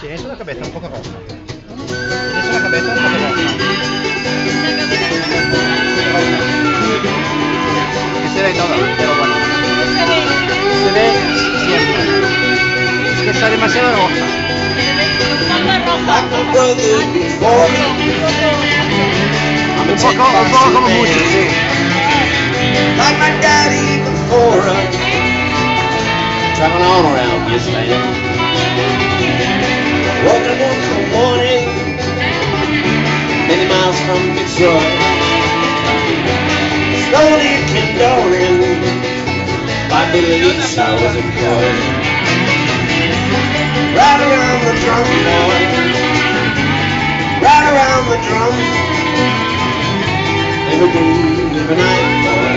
Tienes la cabeza un poco roja. Tienes la cabeza un poco roja. Que se ve todo, pero bueno. Se ve siempre. Es que está demasiado roja. Un poco, un poco como mucho, sí. Traveling on around this land. Woken up one morning, many miles from Detroit. Slowly came by beliefs I was employed. Right around the drum, boy. Right around the drum. Every day, every night, boy.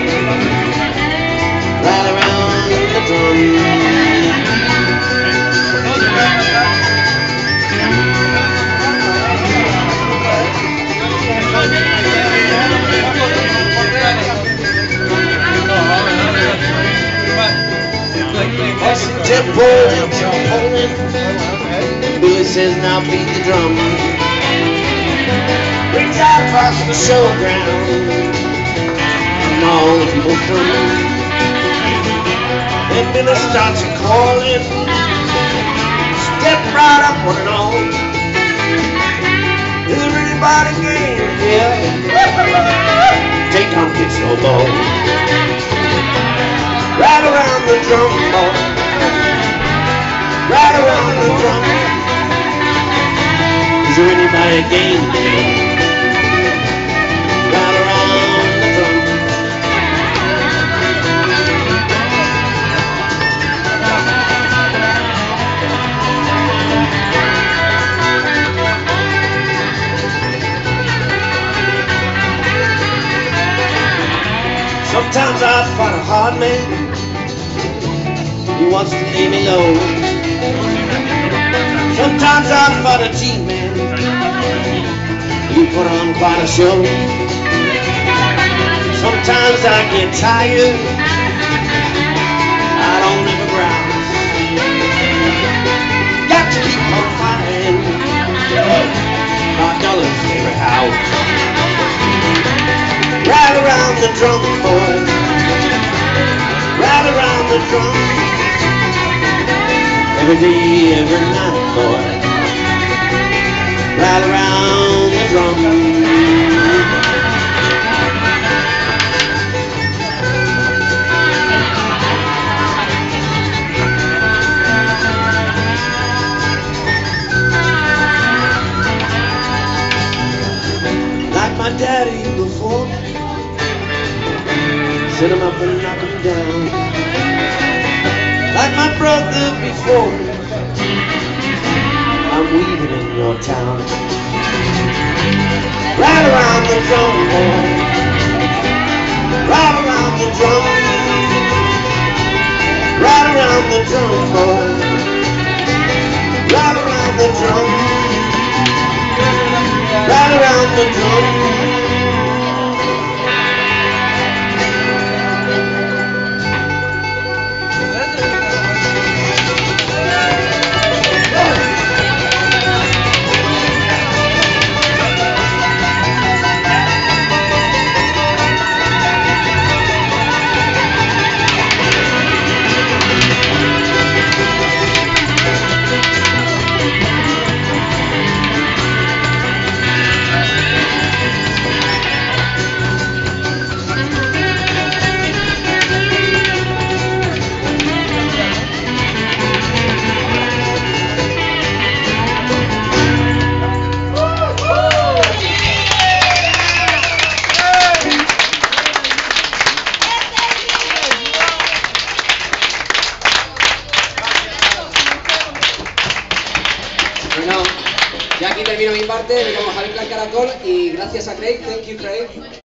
Right around the drum. And Poland. Billy says now beat the drum. Brings out across the showground. And all the people come. Then Billy starts calling. Step right up one and all. Is there anybody game here? Take on pitch no ball. Right around the drum ball. Is there anybody here? Right around the drum. Sometimes I find a hard man. He wants to lay me low. Sometimes I fight a cheap man. He put on quite a show. Sometimes I get tired. I don't ever. Got to keep on fighting. Dollars. Right around the drum, boy. Right around the drum. Every day, every night, boy. Right around the drum. Like my daddy before. Set him up my brother before. I'm weaving in your town. Right around the drum, boy. Right around the drum. Right around the drum, boy. Right around the drum. Right around the drum. Bueno, ya aquí termino mi parte, me llamo Javier Caracol y gracias a Craig, thank you Craig.